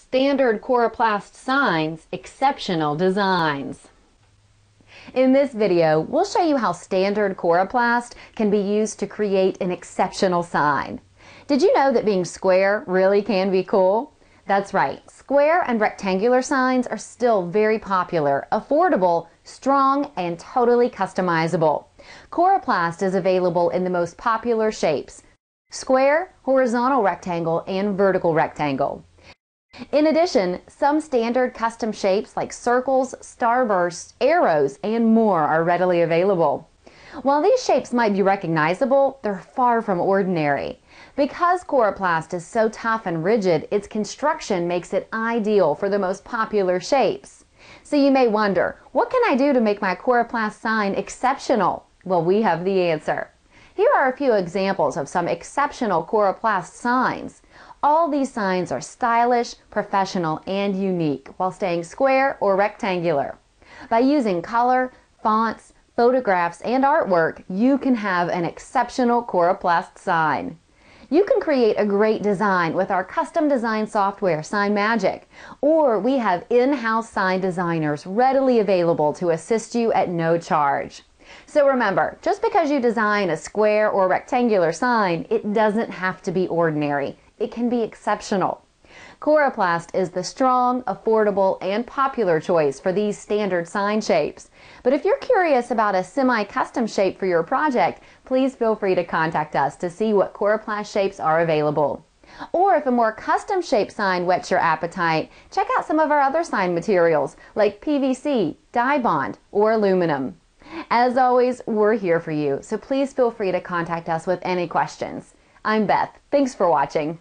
Standard Coroplast signs, exceptional designs. In this video, we'll show you how standard Coroplast can be used to create an exceptional sign. Did you know that being square really can be cool? That's right, square and rectangular signs are still very popular, affordable, strong, and totally customizable. Coroplast is available in the most popular shapes, square, horizontal rectangle, and vertical rectangle. In addition, some standard custom shapes like circles, starbursts, arrows, and more are readily available. While these shapes might be recognizable, they're far from ordinary. Because Coroplast is so tough and rigid, its construction makes it ideal for the most popular shapes. So you may wonder, what can I do to make my Coroplast sign exceptional? Well, we have the answer. Here are a few examples of some exceptional Coroplast signs. All these signs are stylish, professional, and unique while staying square or rectangular. By using color, fonts, photographs, and artwork, you can have an exceptional Coroplast sign. You can create a great design with our custom design software, Sign Magic, or we have in-house sign designers readily available to assist you at no charge. So remember, just because you design a square or rectangular sign, it doesn't have to be ordinary it can be exceptional. Coroplast is the strong, affordable, and popular choice for these standard sign shapes. But if you're curious about a semi-custom shape for your project, please feel free to contact us to see what Coroplast shapes are available. Or if a more custom shaped sign whets your appetite, check out some of our other sign materials like PVC, Dibond, or aluminum. As always, we're here for you, so please feel free to contact us with any questions. I'm Beth. Thanks for watching.